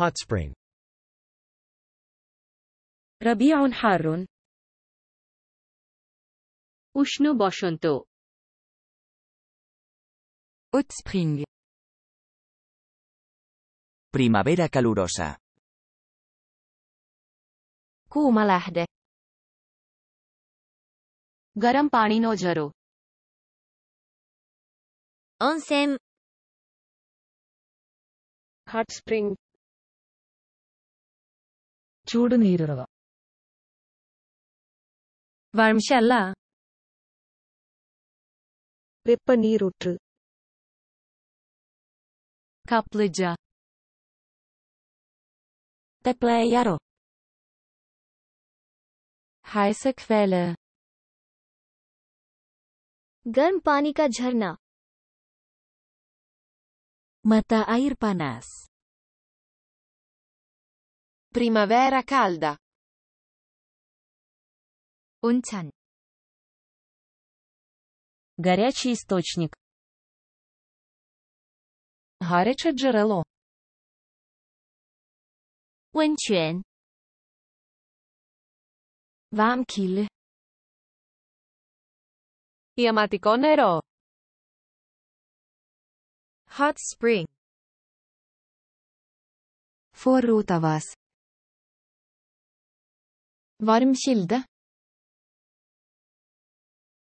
Hot spring. ربيع حار উষ্ণ বসন্ত hot spring Primavera calurosa. kuuma lähde ગરમ પાણીનો ઝરો 温泉 hot spring ചൂടുനീരിടുക Varm källa. വെപ്പ നീരൂറ്റ് Kaplıca. Teplé jaro. Heiße Quelle. गर्म पानी का झरना Mata air panas. primavera calda 온찬 горячий источник гаряче джерело 温泉 varm kilde ιαματικό νερό hot spring forrotavas Varm kilde.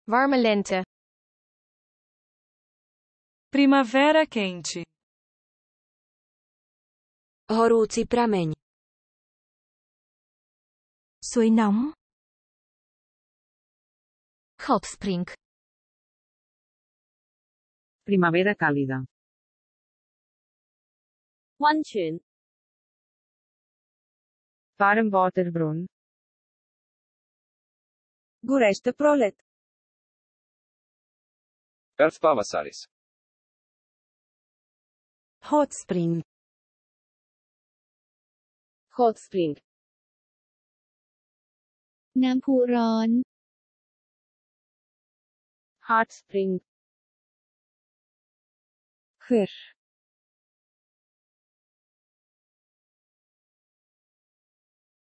Warme lente. Primavera quente. Horúci prameň suối nóng. Hot spring. Primavera càlida. 温泉 Warm waterbron. Гореща пролет. Karsts pavasaris. hot spring hot spring น้ำพุร้อน hot spring เ Hur.